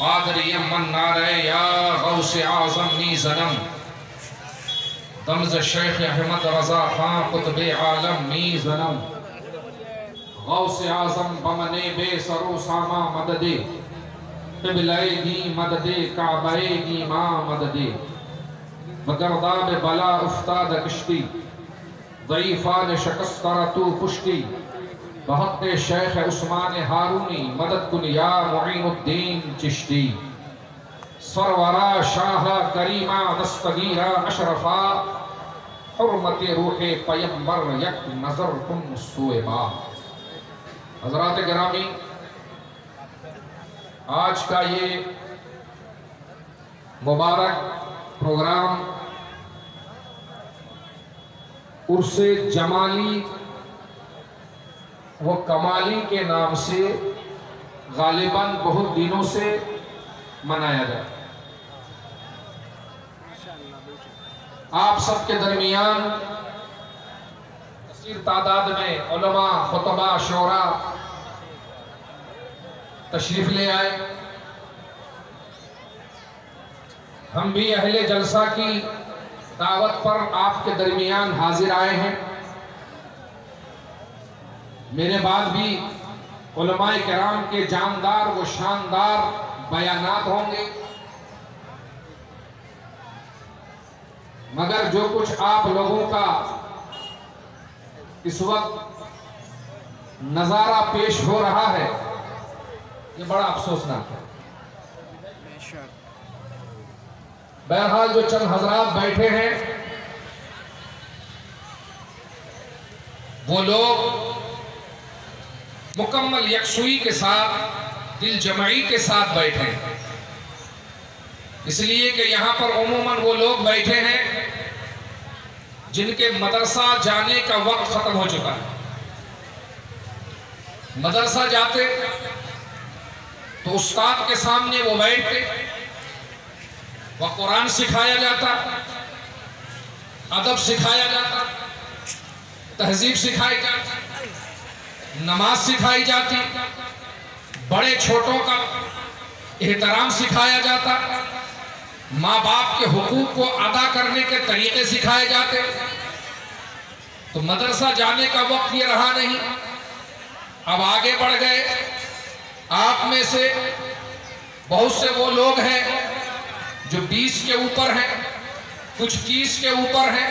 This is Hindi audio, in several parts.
कादर यमन नारे या गौस आज़म नी जनम तमज शेख अहमद रजा खां कुतब आलम नी जनम गौस आज़म बमने बेसरो सामा मददे। क़िबलाएगी मददे काबाएगी माँ मददे। बगरदाब बला उफ्ताद कश्ती। ज़ईफ़ान शकस्तर तू पुश्ती। बहक शेख उस्मान हारूनी मदद कुन या मुईनुद्दीन चिश्ती। सरवरा शाह करीमा दस्तगीरा अशरफा, हुर्मत रूह पैगंबर यक नज़र कुन सुएबा हजरात गिरामी, आज का ये मुबारक प्रोग्राम उर्से जमाली वो कमाली के नाम से गालिबन बहुत दिनों से मनाया जाए आप सबके दरमियान कसीर तादाद में उलमा, खुतबा, शोरा तशरीफ़ ले आए। हम भी अहले जलसा की दावत पर आपके दरमियान हाजिर आए हैं। मेरे बाद भी उलमाए कराम के जानदार व शानदार बयानात होंगे। मगर जो कुछ आप लोगों का इस वक्त नज़ारा पेश हो रहा है ये बड़ा अफसोसनाक है। बहरहाल जो चंद हजरात बैठे हैं वो लोग मुकम्मल यकसुई के साथ, दिल जमाई के साथ बैठे इसलिए कि यहाँ पर उमूमन वो लोग बैठे हैं, जिनके मदरसा जाने का वक्त खत्म हो चुका है। मदरसा जाते तो उस्ताद के सामने वो बैठते वह कुरान सिखाया जाता, अदब सिखाया जाता, तहजीब सिखाई जाती। नमाज़ सिखाई जाती, बड़े छोटों का एहतराम सिखाया जाता माँ बाप के हुकूक को अदा करने के तरीके सिखाए जाते। तो मदरसा जाने का वक्त ये रहा नहीं, अब आगे बढ़ गए। आप में से बहुत से वो लोग हैं जो 20 के ऊपर हैं, कुछ 30 के ऊपर हैं,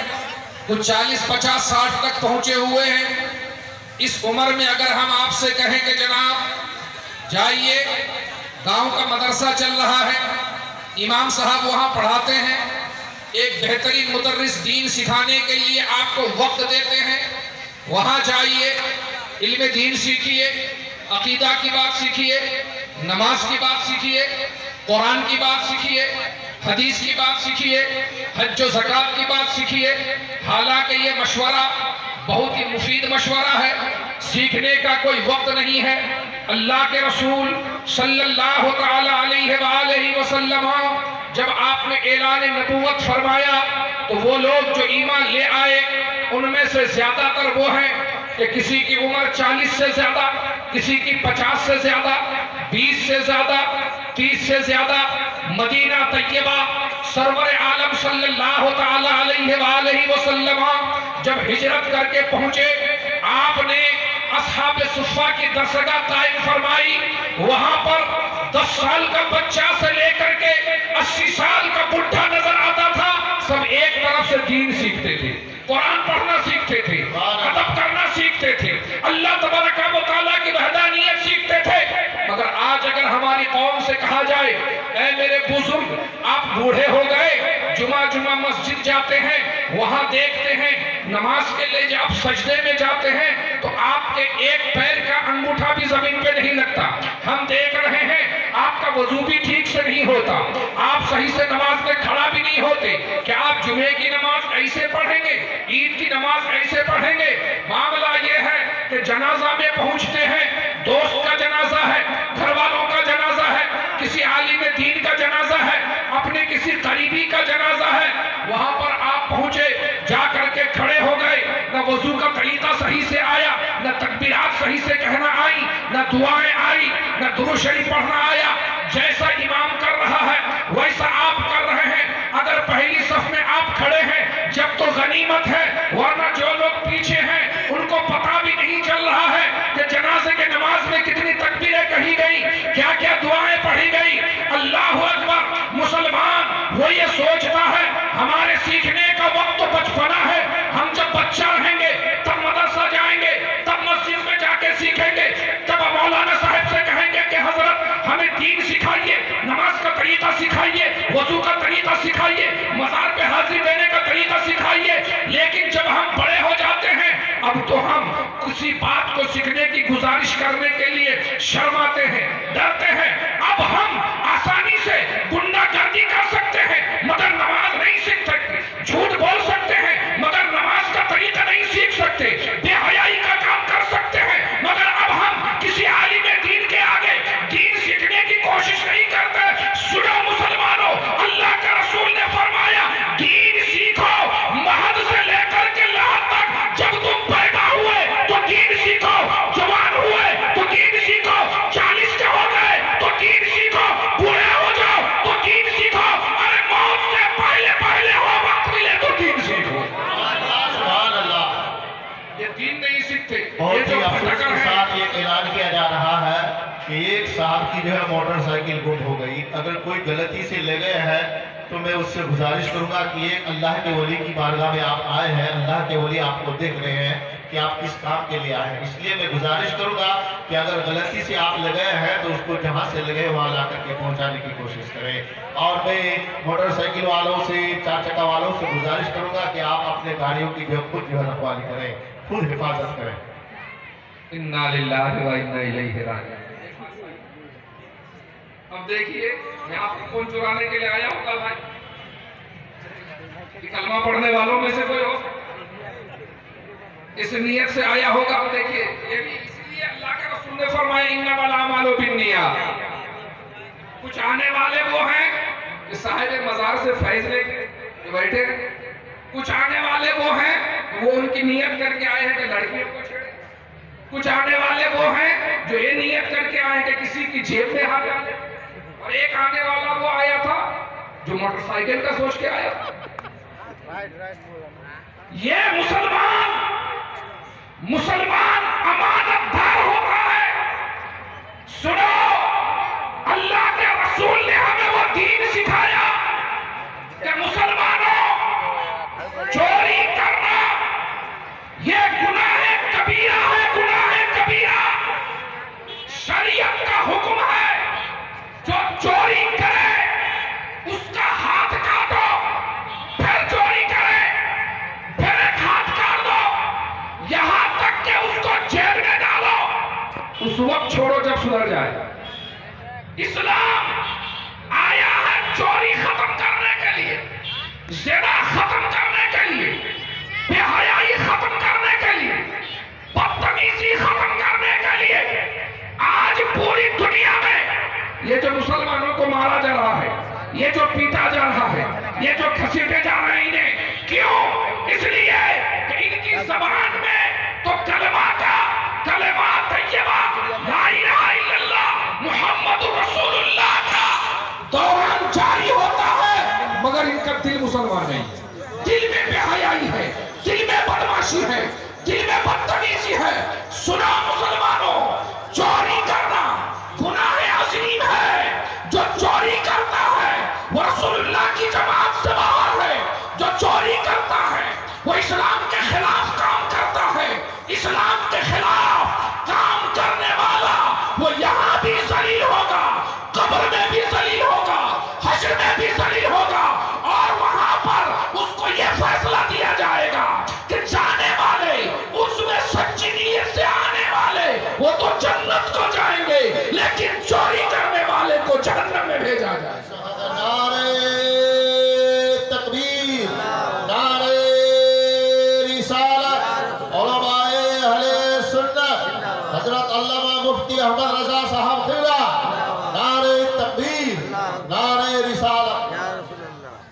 कुछ 40 50 60 तक पहुँचे हुए हैं। इस उम्र में अगर हम आपसे कहें कि जनाब, जाइए, गाँव का मदरसा चल रहा है, इमाम साहब वहाँ पढ़ाते हैं, एक बेहतरीन मुदर्रिस दीन सिखाने के लिए आपको वक्त देते हैं, वहाँ जाइए, इल्म दीन सीखिए, अकीदा की बात सीखिए, नमाज़ की बात सीखिए, कुरान की बात सीखिए, हदीस की बात सीखिए, हज जक़ात की बात सीखिए, हालाँकि ये मशवरा बहुत ही मुफीद मशवरा है। सीखने का कोई वक्त नहीं है। अल्लाह के रसूल सल्लल्लाहु अलैहि वसल्लम, जब आपने ऐलान नबूवत फरमाया तो वो लोग जो ईमान ले आए, उनमें से ज़्यादातर वो हैं कि किसी की उम्र 40 से ज़्यादा, किसी की 50 से ज़्यादा 20 से ज़्यादा 30 से ज़्यादा, मदीना तैयबा सरवर आलम सल्लल्लाहु अलैहि वसल्लम जब हिजरत करके पहुँचे आपने असहाब सुफा की दरसगा कायम फरमाई। वहाँ पर 10 साल का बच्चा से लेकर के 80 साल का बुढ़ा नज़र आता था। सब एक तरफ़ से दीन सीखते थे कुरान पढ़ना सीखते थे अदब करना सीखते थे। अल्लाह तबारक व तआला की वहदानियत सीखते थे मगर आज अगर हमारी कौम से कहा जाए ऐ मेरे बुज़ुर्ग आप बूढ़े हो गए जुमा जुमा मस्जिद जाते हैं वहाँ देखते हैं, नमाज़ के लिए जब सजदे में जाते हैं तो आपके एक पैर का अंगूठा भी ज़मीन पे नहीं लगता। हम देख रहे हैं, आपका वज़ू भी ठीक से नहीं होता। आप सही से नमाज़ में खड़ा भी नहीं होते। क्या आप जुमे की नमाज़ ऐसे पढ़ेंगे? ईद की नमाज़ ऐसे पढ़ेंगे? मामला ये है कि जनाजा में पहुँचते हैं, दोस्त का जनाजा है घर वालों का जनाजा है, किसी आलिम दीन का जनाजा है, अपने किसी करीबी का जनाजा है सही से कहना आई, न दुआएँ आई, न दुरू शरीफ पढ़ना आया। जैसा इमाम कर रहा है, वैसा आप कर रहे हैं। अगर पहली सफ में आप खड़े हैं, जब तो गनीमत है, वरना सिखाइए। वज़ू का तरीका सिखाइए। मजार पे हाजिर देने का तरीका सिखाइए। लेकिन जब हम बड़े हो जाते हैं, अब तो हम किसी बात को सीखने की गुजारिश करने के लिए शर्माते हैं, डरते हैं। गलती से ले गए हैं तो मैं उससे गुजारिश करूँगा कि एक अल्लाह के वली की बारगाह में आप आए हैं, अल्लाह के वली आपको देख रहे हैं कि आप किस काम के लिए आए हैं। इसलिए मैं गुजारिश करूँगा कि अगर गलती से आप ले गए हैं तो उसको जहाँ से लगे वहाँ ला करके पहुँचाने की कोशिश करें। और मैं मोटरसाइकिल वालों से, चार चक्का वालों से गुजारिश करूँगा कि आप अपने गाड़ियों की जो खुद जो करें, खुद हिफाजत करें। इन्ना लिल्लाहि व इन्ना इलैहि राजिऊन अब देखिए, मैं आपको फ़ोन चुराने के लिए आया हूँ कल भाई। कलमा पढ़ने वालों में से कोई हो? इस नियत से आया होगा अब देखिए, ये भी इसलिए अल्लाह के रसूल ने फरमाया, इन्ना वाला मालो बिन्निया कुछ आने वाले वो हैं कि साहिब मजार से फैज लेके बैठे कुछ आने वाले वो हैं वो उनकी नियत करके आए हैं कि लड़कियों को छेड़े। कुछ आने वाले वो हैं जो ये नियत करके आए हैं कि किसी की जेब में हाथ डाले। और एक आने वाला वो आया था, जो मोटरसाइकिल का सोच के आया। ये मुसलमान मुसलमान अमानतदार होता है। सुनो, अल्लाह के रसूल ने हमें वो दीन सिखाया कि मुसलमानों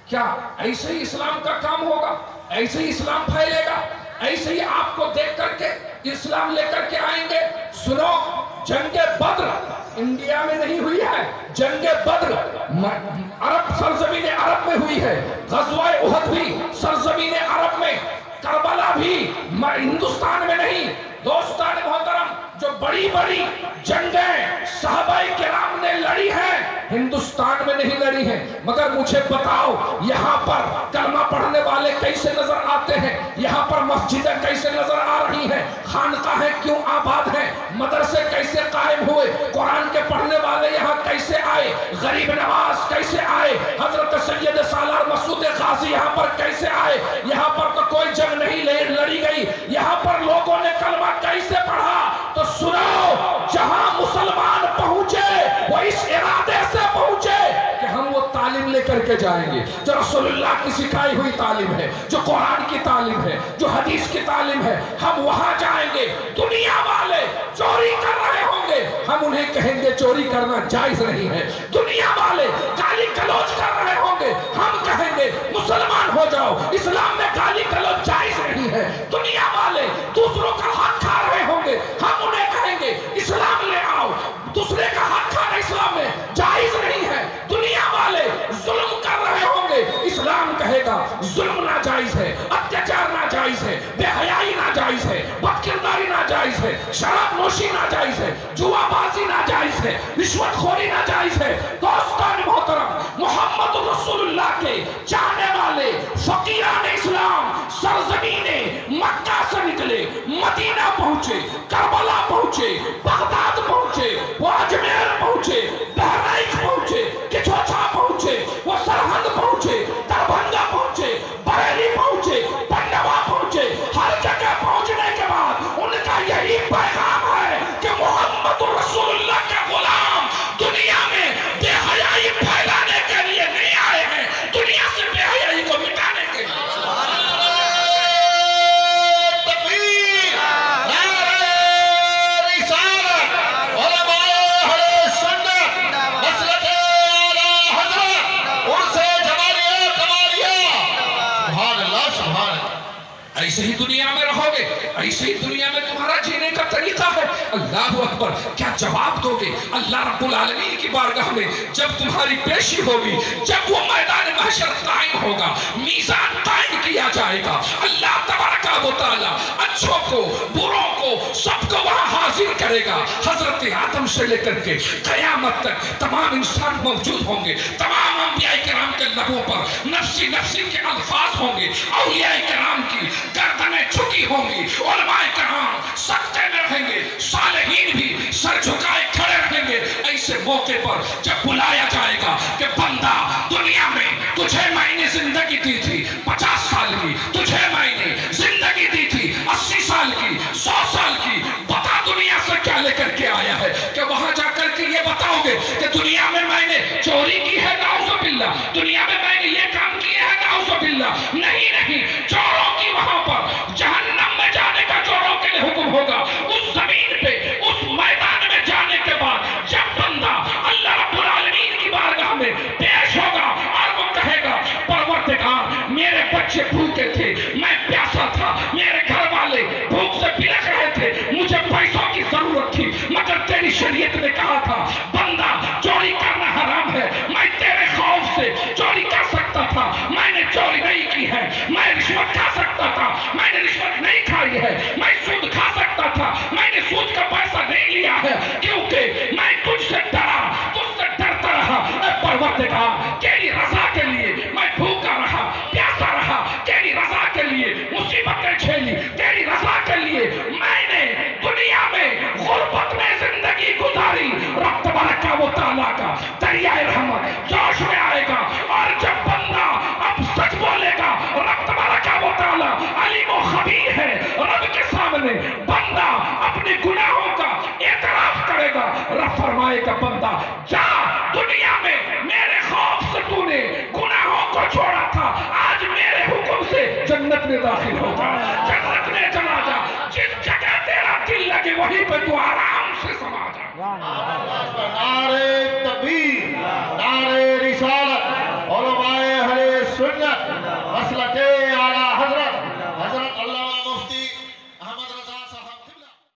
क्या ऐसे ही इस्लाम का काम होगा? ऐसे ही इस्लाम फैलेगा? ऐसे ही आपको देख करके इस्लाम लेकर के आएँगे? सुनो, जंगे बद्र इंडिया में नहीं हुई है। जंगे बद्र अरब सरजमीन अरब में हुई है। उहद भी सरजमीन अरब में। करबला भी हिंदुस्तान में नहीं। दोस्तान मोहतरम, जो बड़ी बड़ी जंगें साहबाई किराम ने लड़ी हैं हिंदुस्तान में नहीं लड़ी है, मगर मुझे बताओ, यहाँ पर कलमा पढ़ने वाले कैसे नज़र आते हैं? यहाँ पर मस्जिदें कैसे नज़र आ रही हैं? खानकाहें क्यों आबाद हैं? मदरसे कैसे कायम हुए? कुरान के पढ़ने वाले यहाँ कैसे आए? गरीब नवाज़ कैसे आए? हज़रत सैयद सालार मसूद गाजी यहाँ पर कैसे आए? यहाँ पर तो कोई जंग नहीं लड़ी गई। यहाँ पर लोगों ने कलमा कैसे पढ़ा? तो सुनाओ, जहाँ मुसलमान पहुँचे लेकर के जाएँगे। जो रसूलुल्लाह की सिखाई हुई तालीम है, जो कुरान की तालीम है, जो हदीस की तालीम है, हम वहाँ जाएँगे। दुनिया वाले चोरी कर रहे होंगे। हम उन्हें कहेंगे, चोरी करना जायज़ नहीं है। दुनिया वाले गाली गलौज कर रहे होंगे। हम कहेंगे, मुसलमान हो जाओ। इस्लाम में गाली गलौज जायज़ नहीं है। दुनिया वाले दूसरों का हक खा रहे होंगे। हम है ना नाजायज है दोस्तान मोहतरम मोहम्मद रसूलुल्लाह के चाहने वाले फकीरान इस्लाम सरजमीने मक्का से निकले मदीना पहुँचे करबला पहुँचे बगदाद ऐसे ही दुनिया में तुम्हारा जीने का तरीका है। अल्लाह अकबर, क्या जवाब दोगे? अल्लाह रब्बुल आलमीन की बारगाह में जब तुम्हारी पेशी होगी, जब वो मैदान महशर कायम होगा, मीजान कायम किया जाएगा। अल्लाह तबारक अच्छों को, बुरों को, सबको वहाँ करेगा। हज़रत आदम से लेकर के कयामत तक तमाम इंसान मौजूद होंगे। तमाम अंबिया कराम के लबों पर नफसी नफसी के अल्फाज होंगे। औलिया कराम की गर्दनें झुकी होंगी। कराम सत्ते में रहेंगे। सालहीन भी सर झुकाए खड़े रहेंगे। ऐसे मौके पर जब बुलाया जाएगा कि बंदा दुनिया में तुझे मैंने ज़िंदगी दी थी शरीयत ने कहा था, बंदा, चोरी करना हराम है। मैं तेरे खौफ से चोरी कर सकता था। मैंने चोरी नहीं की है। मैं रिश्वत खा सकता था। मैंने रिश्वत नहीं खाई है। मैं सूद खा सकता था। मैंने सूद का पैसा नहीं लिया है, क्योंकि मैं तुझसे डरा। ज़िंदगी गुजारी रब तबारक वो तआला का दरिया रहमत, जोश में आएगा, और जब बंदा अब सच बोलेगा रब तबारक व तआला अलीम व खबीर है, रब के सामने, बंदा अपने गुनाहों का एतराफ करेगा, रब फरमाएगा, बंदा, जा दुनिया में, मेरे खौफ से तूने गुनाहों को छोड़ा था, आज मेरे हुक्म से जन्नत में दाखिल हो जा, जन्नत में चला जा, जिस जगह तेरा दिल लगे, वहीं पे तू आराम से समा। जा नारे